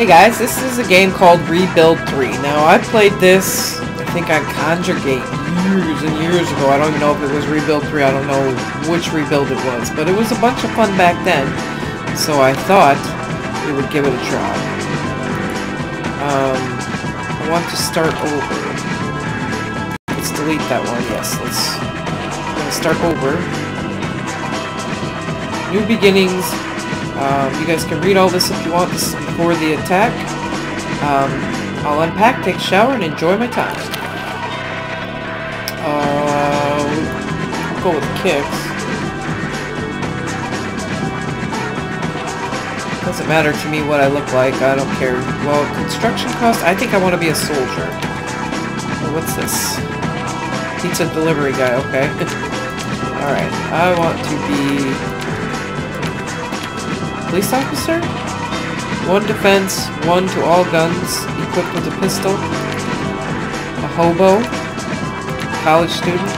Hey guys, this is a game called Rebuild 3. Now, I played this, I think on Kongregate years and years ago. I don't even know if it was Rebuild 3. I don't know which Rebuild it was. But it was a bunch of fun back then. So I thought we would give it a try. Um, I want to start over. Let's delete that one. Yes, let's, let's start over. New beginnings. Um, you guys can read all this if you want. This is before the attack. Um, I'll unpack, take a shower, and enjoy my time. Uh, will go with kicks. Doesn't matter to me what I look like. I don't care. Well, construction cost. I think I want to be a soldier. What's this? Pizza delivery guy. Okay. All right. I want to be police officer? One defense, one to all guns, equipped with a pistol. A hobo. College student.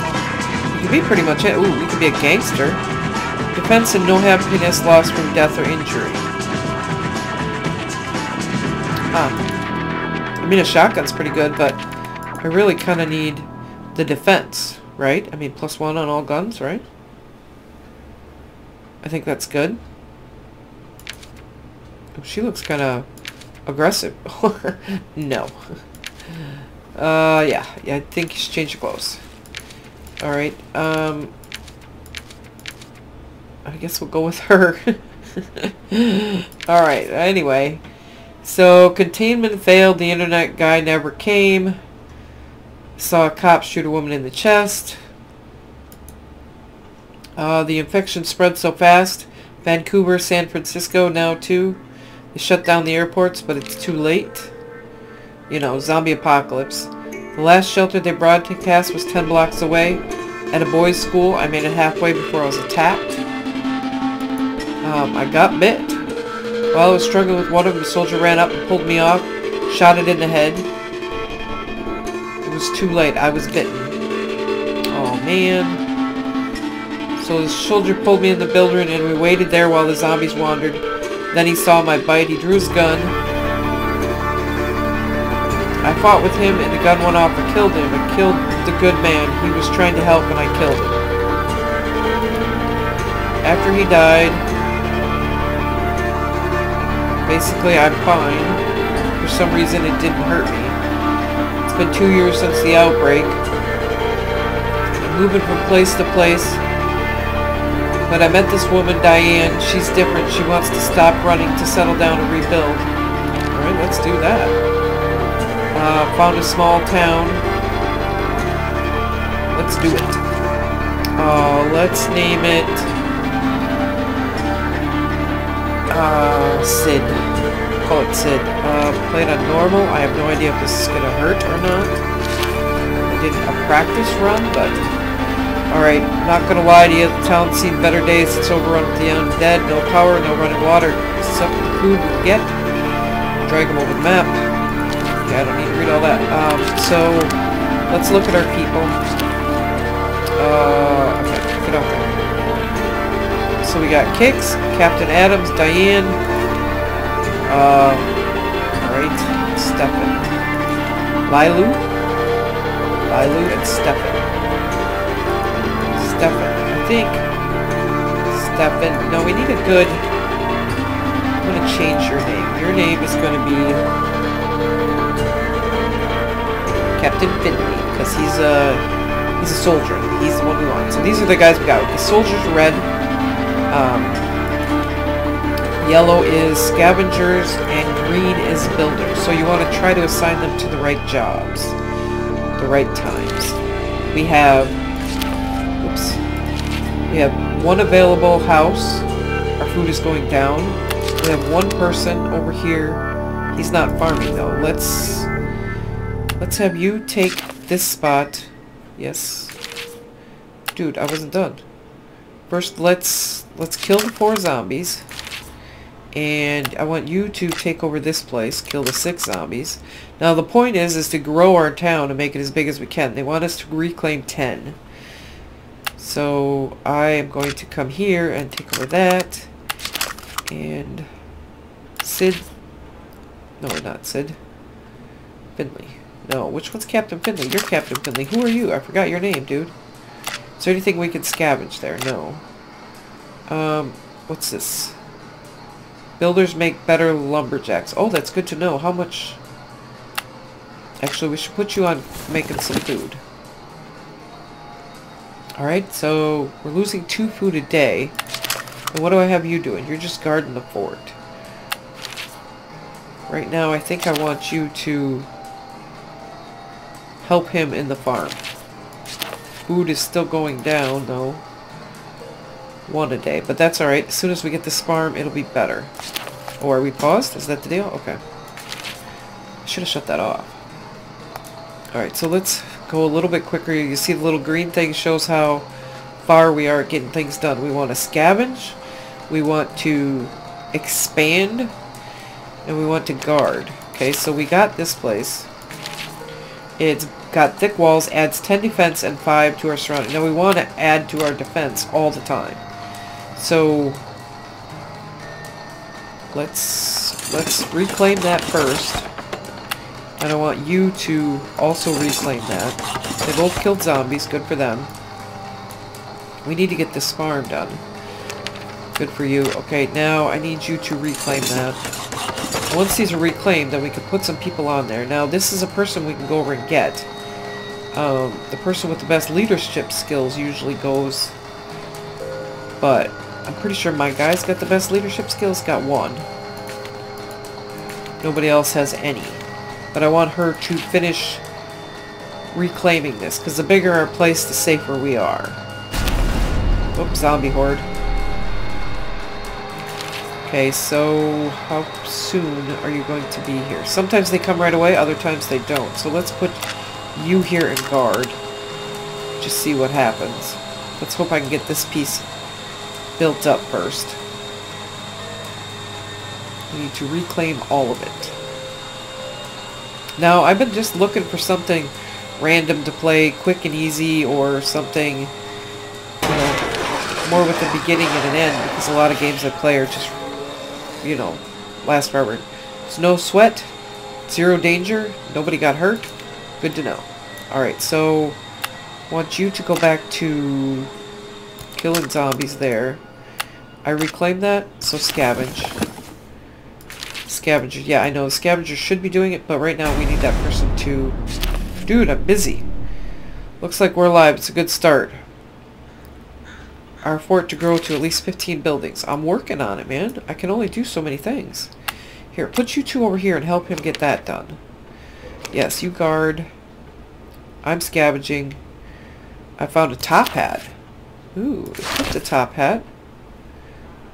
You could be pretty much it. Ooh, you could be a gangster. Defense and no happiness lost from death or injury. Huh. I mean, a shotgun's pretty good, but I really kind of need the defense, right? I mean, plus one on all guns, right? I think that's good. She looks kind of aggressive. no. Uh, yeah. Yeah, I think you changed clothes. Alright, um... I guess we'll go with her. Alright, anyway. So, containment failed. The internet guy never came. Saw a cop shoot a woman in the chest. Uh, the infection spread so fast. Vancouver, San Francisco now too. They shut down the airports, but it's too late. You know, zombie apocalypse. The last shelter they broadcast was 10 blocks away. At a boys' school, I made it halfway before I was attacked. Um, I got bit. While I was struggling with one of them, a soldier ran up and pulled me off, shot it in the head. It was too late. I was bitten. Oh, man. So the soldier pulled me in the building and we waited there while the zombies wandered. Then he saw my bite. He drew his gun. I fought with him and the gun went off. and killed him. I killed the good man. He was trying to help and I killed him. After he died, basically I'm fine. For some reason it didn't hurt me. It's been two years since the outbreak. I'm moving from place to place. But I met this woman, Diane. She's different. She wants to stop running to settle down and rebuild. Alright, let's do that. Uh, found a small town. Let's do it. Uh, let's name it... Uh, Sid. Call it Sid. Uh, play it on normal. I have no idea if this is gonna hurt or not. I did a practice run, but Alright, not gonna lie to you, the town's seen better days. It's overrun with the undead, no power, no running water. Except for the food we get. Drag them over the map. Yeah, I don't need to read all that. Um, so, let's look at our people. Uh, okay, get. So we got Kicks, Captain Adams, Diane, uh, alright, Stefan. Lilu, Lilu, and Stefan. Stefan. I think Stefan. No, we need a good... I'm going to change your name. Your name is going to be Captain Finley, because he's a he's a soldier. He's the one we want. So these are the guys we got. The soldier's red. Um, yellow is scavengers, and green is builders. So you want to try to assign them to the right jobs, the right times. We have we have one available house. Our food is going down. We have one person over here. He's not farming though. Let's let's have you take this spot. Yes. Dude, I wasn't done. First, let's let's kill the four zombies. And I want you to take over this place, kill the six zombies. Now the point is, is to grow our town and make it as big as we can. They want us to reclaim 10. So I am going to come here and take over that. And Sid, No, not Sid. Finley. No, which one's Captain Finley? You're Captain Finley. Who are you? I forgot your name, dude. Is there anything we can scavenge there? No. Um, what's this? Builders make better lumberjacks. Oh, that's good to know. How much... Actually, we should put you on making some food. Alright, so we're losing two food a day. And what do I have you doing? You're just guarding the fort. Right now, I think I want you to help him in the farm. Food is still going down, though. One a day, but that's alright. As soon as we get this farm, it'll be better. Oh, are we paused? Is that the deal? Okay. Should have shut that off. Alright, so let's go a little bit quicker. You see the little green thing shows how far we are getting things done. We want to scavenge. We want to expand and we want to guard. Okay, so we got this place. It's got thick walls, adds 10 defense and 5 to our surrounding. Now we want to add to our defense all the time. So let's let's reclaim that first. And I want you to also reclaim that. They both killed zombies, good for them. We need to get this farm done. Good for you. Okay, now I need you to reclaim that. Once these are reclaimed, then we can put some people on there. Now, this is a person we can go over and get. Um, the person with the best leadership skills usually goes... But, I'm pretty sure my guy's got the best leadership skills. Got one. Nobody else has any. But I want her to finish reclaiming this, because the bigger our place, the safer we are. Oops, zombie horde. Okay, so how soon are you going to be here? Sometimes they come right away, other times they don't. So let's put you here in guard. Just see what happens. Let's hope I can get this piece built up first. We need to reclaim all of it. Now, I've been just looking for something random to play, quick and easy, or something, you know, more with a beginning and an end, because a lot of games I play are just you know, last forever. It's no sweat, zero danger, nobody got hurt. Good to know. Alright, so want you to go back to killing zombies there. I reclaim that, so scavenge. Scavenger, yeah, I know, scavenger should be doing it, but right now we need that person to... Dude, I'm busy. Looks like we're alive. It's a good start our fort to grow to at least 15 buildings. I'm working on it, man. I can only do so many things. Here, put you two over here and help him get that done. Yes, you guard. I'm scavenging. I found a top hat. Ooh, put the top hat.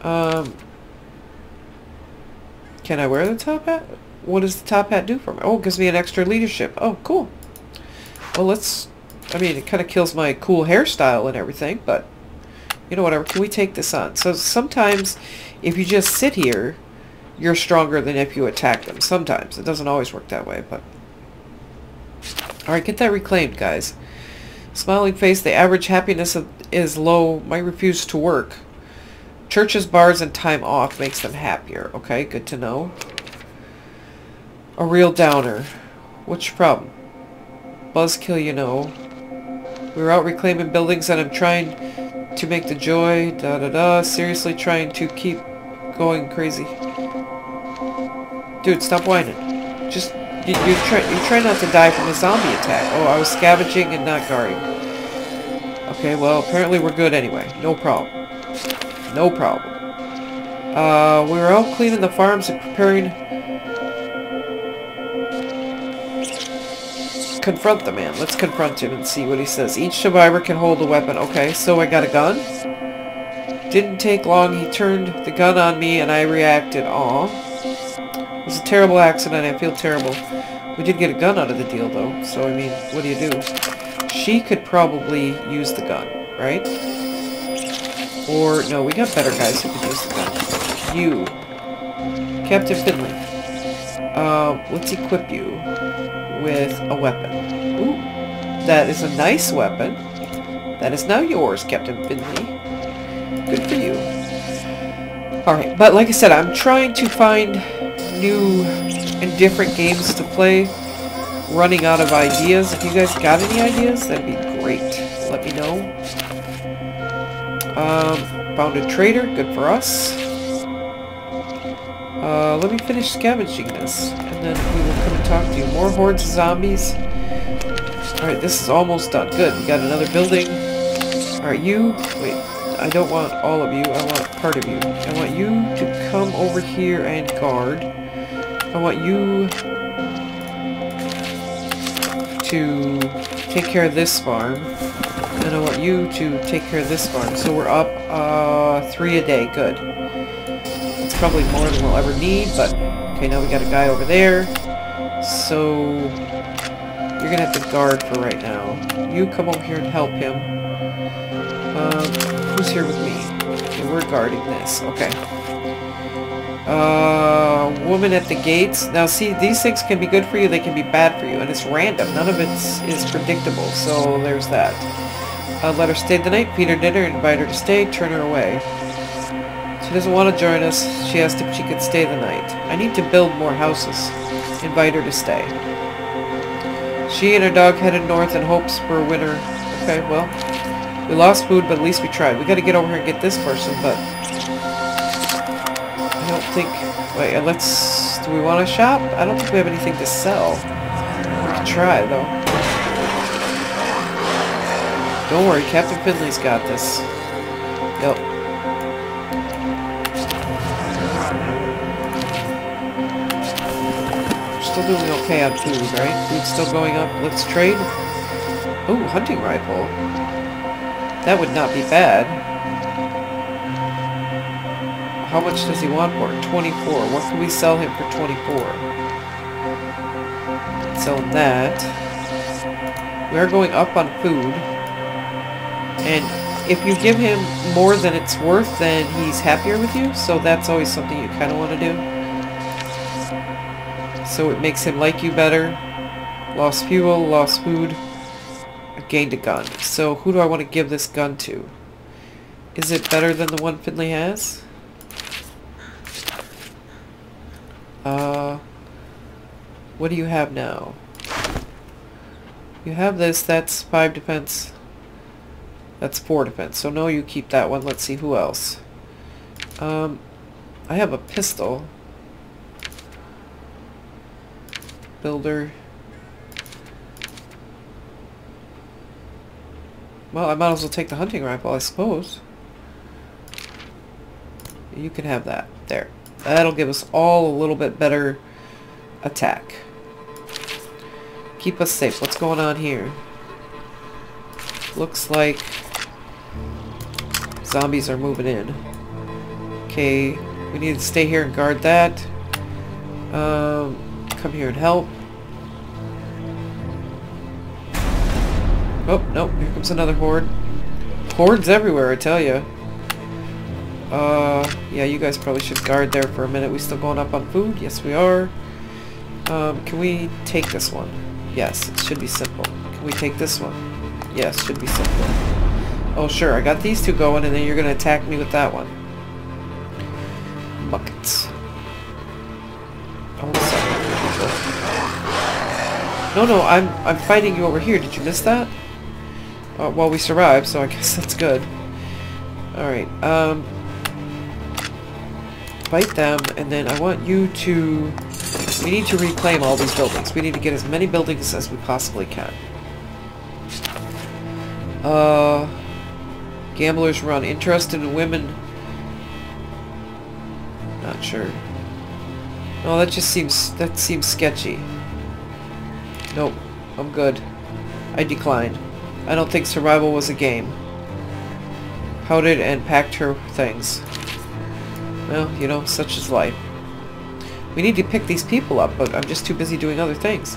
Um, can I wear the top hat? What does the top hat do for me? Oh, it gives me an extra leadership. Oh, cool. Well, let's... I mean, it kind of kills my cool hairstyle and everything, but you know, whatever, can we take this on? So sometimes if you just sit here, you're stronger than if you attack them. Sometimes. It doesn't always work that way, but... Alright, get that reclaimed, guys. Smiling face, the average happiness is low, might refuse to work. Churches, bars, and time off makes them happier. Okay, good to know. A real downer. What's your problem? Buzzkill, you know. We were out reclaiming buildings and I'm trying to make the joy, da da da, seriously trying to keep going crazy. Dude, stop whining. Just, you, you, try, you try not to die from a zombie attack. Oh, I was scavenging and not guarding. Okay, well, apparently we're good anyway. No problem. No problem. Uh, we were out cleaning the farms and preparing confront the man. Let's confront him and see what he says. Each survivor can hold a weapon. Okay, so I got a gun. Didn't take long. He turned the gun on me and I reacted. Aw. It was a terrible accident. I feel terrible. We did get a gun out of the deal, though. So, I mean, what do you do? She could probably use the gun, right? Or, no, we got better guys who could use the gun. You. Captain Finley. Uh, let's equip you with a weapon. Ooh, that is a nice weapon. That is now yours, Captain Finley. Good for you. Alright, but like I said, I'm trying to find new and different games to play. Running out of ideas. If you guys got any ideas, that'd be great. Let me know. Um, found a trader. Good for us. Uh, let me finish scavenging this, and then we will come and talk to you. More hordes of zombies. Alright, this is almost done. Good, we got another building. Alright, you... Wait, I don't want all of you. I want part of you. I want you to come over here and guard. I want you to take care of this farm. And I want you to take care of this farm. So we're up uh, three a day. Good. It's probably more than we'll ever need, but... Okay, now we got a guy over there. So... You're gonna have to guard for right now. You come over here and help him. Um, who's here with me? Okay, we're guarding this. Okay. Uh, woman at the gates. Now see, these things can be good for you, they can be bad for you, and it's random. None of it is predictable, so there's that. Uh, let her stay the night, feed her dinner, invite her to stay, turn her away. She doesn't want to join us. She asked if she could stay the night. I need to build more houses. Invite her to stay. She and her dog headed north in hopes for a winter. Okay, well, we lost food, but at least we tried. We gotta get over here and get this person, but... I don't think... Wait, let's... Do we want to shop? I don't think we have anything to sell. We can try, though. Don't worry, Captain Finley's got this. Yep. still doing okay on food, right? Food's still going up. Let's trade. Oh, hunting rifle. That would not be bad. How much does he want for it? 24. What can we sell him for 24? Sell that. We are going up on food. And if you give him more than it's worth, then he's happier with you. So that's always something you kind of want to do so it makes him like you better. Lost fuel, lost food, gained a gun. So who do I want to give this gun to? Is it better than the one Finley has? Uh, what do you have now? You have this, that's 5 defense. That's 4 defense. So no, you keep that one. Let's see who else. Um, I have a pistol. builder. Well, I might as well take the hunting rifle, I suppose. You can have that. There. That'll give us all a little bit better attack. Keep us safe. What's going on here? Looks like zombies are moving in. Okay, we need to stay here and guard that. Um, come here and help. Oh, nope, here comes another horde. Hordes everywhere, I tell you. Uh, yeah, you guys probably should guard there for a minute. We still going up on food? Yes, we are. Um, can we take this one? Yes, it should be simple. Can we take this one? Yes, should be simple. Oh, sure, I got these two going, and then you're going to attack me with that one. Buckets. No, no, I'm I'm fighting you over here. Did you miss that? Uh, well, we survived, so I guess that's good. Alright, um... Fight them, and then I want you to... We need to reclaim all these buildings. We need to get as many buildings as we possibly can. Uh... Gamblers run. Interested in women... Not sure. No, that just seems... That seems sketchy. Nope. I'm good. I declined. I don't think survival was a game. Pouted and packed her things. Well, you know, such is life. We need to pick these people up, but I'm just too busy doing other things.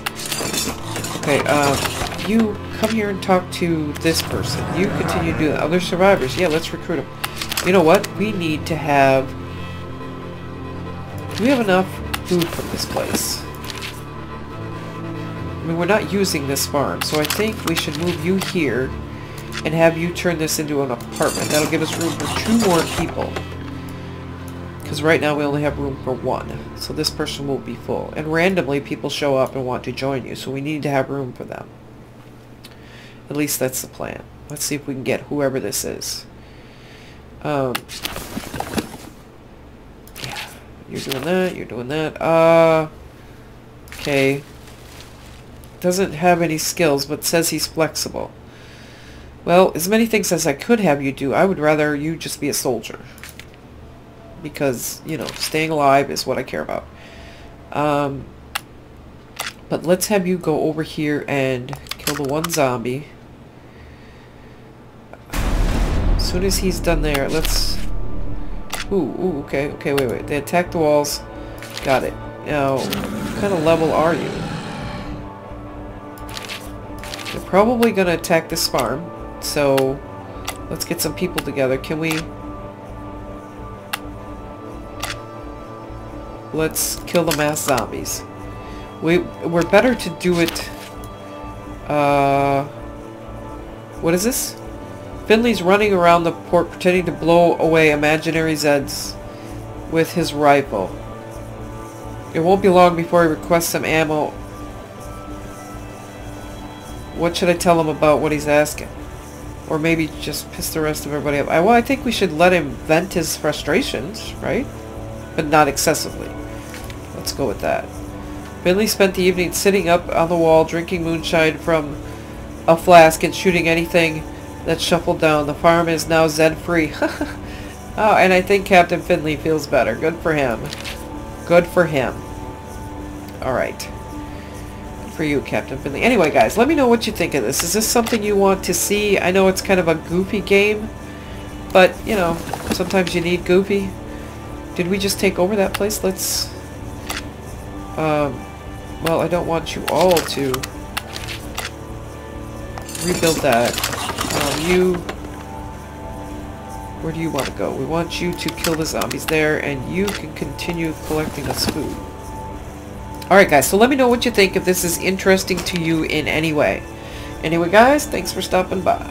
Okay, uh, you come here and talk to this person. You continue to do Other survivors. Yeah, let's recruit them. You know what? We need to have... We have enough food from this place? I mean, we're not using this farm, so I think we should move you here and have you turn this into an apartment. That'll give us room for two more people. Because right now we only have room for one. So this person will be full. And randomly people show up and want to join you. So we need to have room for them. At least that's the plan. Let's see if we can get whoever this is. Um, yeah, you're doing that, you're doing that. Uh, okay. Doesn't have any skills, but says he's flexible. Well, as many things as I could have you do, I would rather you just be a soldier because, you know, staying alive is what I care about. Um, but let's have you go over here and kill the one zombie. As soon as he's done there, let's... Ooh, ooh, okay, okay, wait, wait. They attack the walls. Got it. Now, what kind of level are you? They're probably going to attack this farm, so let's get some people together. Can we... Let's kill the mass zombies. We, we're better to do it... Uh... What is this? Finley's running around the port pretending to blow away imaginary Zeds with his rifle. It won't be long before he requests some ammo. What should I tell him about what he's asking? Or maybe just piss the rest of everybody. I, well, I think we should let him vent his frustrations, right? But not excessively. Let's go with that. Finley spent the evening sitting up on the wall, drinking moonshine from a flask and shooting anything that shuffled down. The farm is now Zen-free. oh, and I think Captain Finley feels better. Good for him. Good for him. Alright. Good for you, Captain Finley. Anyway, guys, let me know what you think of this. Is this something you want to see? I know it's kind of a goofy game, but, you know, sometimes you need goofy. Did we just take over that place? Let's um, well, I don't want you all to rebuild that. Um, you... Where do you want to go? We want you to kill the zombies there, and you can continue collecting us food. Alright guys, so let me know what you think if this is interesting to you in any way. Anyway guys, thanks for stopping by.